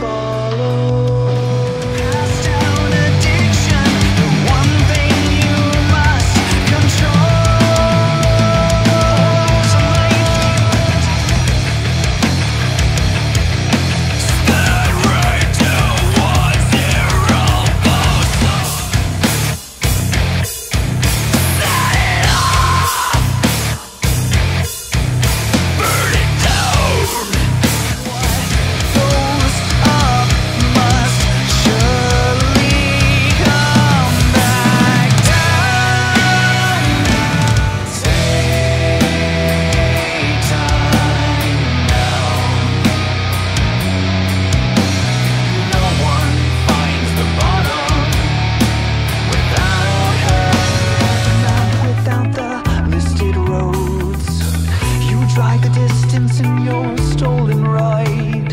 fall. distance in your stolen ride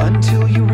until you